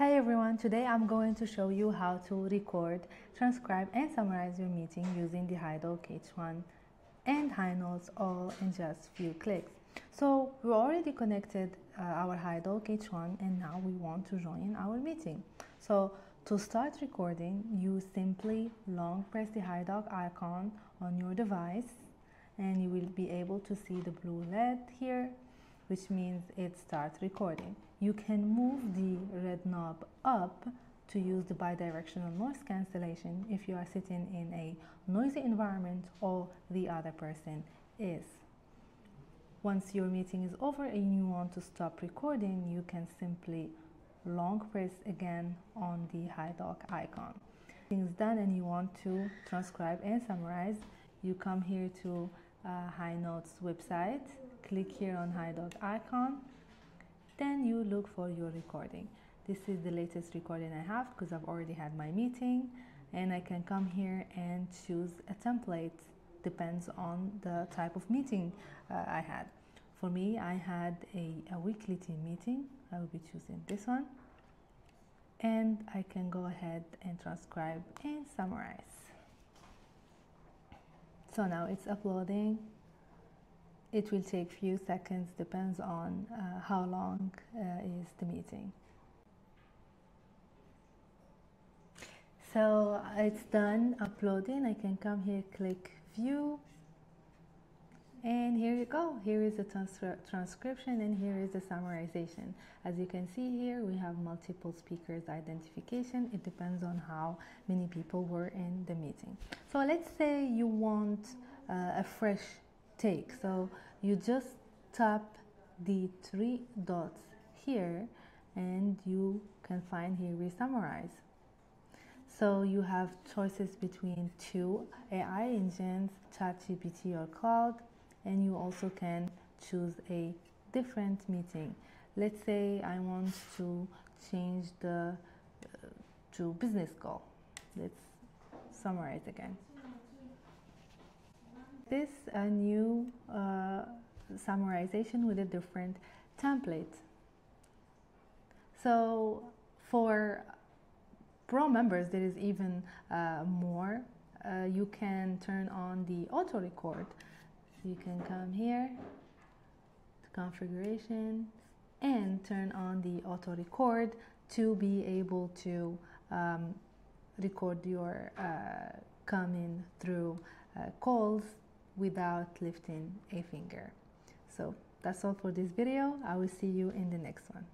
Hey everyone, today I'm going to show you how to record, transcribe and summarize your meeting using the HiDock H1 and HiNotes all in just few clicks. So we already connected uh, our HiDock H1 and now we want to join our meeting. So to start recording, you simply long press the HiDock icon on your device and you will be able to see the blue LED here which means it starts recording. You can move the red knob up to use the bidirectional noise cancellation if you are sitting in a noisy environment or the other person is. Once your meeting is over and you want to stop recording, you can simply long press again on the HiDock icon. Things done and you want to transcribe and summarize, you come here to uh, HiNotes website click here on HiDock icon then you look for your recording. This is the latest recording I have because I've already had my meeting and I can come here and choose a template. Depends on the type of meeting uh, I had. For me I had a, a weekly team meeting. I will be choosing this one. And I can go ahead and transcribe and summarize. So now it's uploading it will take few seconds depends on uh, how long uh, is the meeting. So it's done uploading I can come here click view and here you go. Here is the transcription and here is the summarization. As you can see here we have multiple speakers identification. It depends on how many people were in the meeting. So let's say you want uh, a fresh take. So you just tap the three dots here and you can find here resummarize. So you have choices between two AI engines, ChatGPT or Claude, and you also can choose a different meeting. Let's say I want to change the uh, to business call. Let's summarize again this a new uh, summarization with a different template. So for Pro members, there is even uh, more. Uh, you can turn on the auto record. So you can come here to configuration and turn on the auto record to be able to um, record your uh, coming through uh, calls without lifting a finger. So that's all for this video. I will see you in the next one.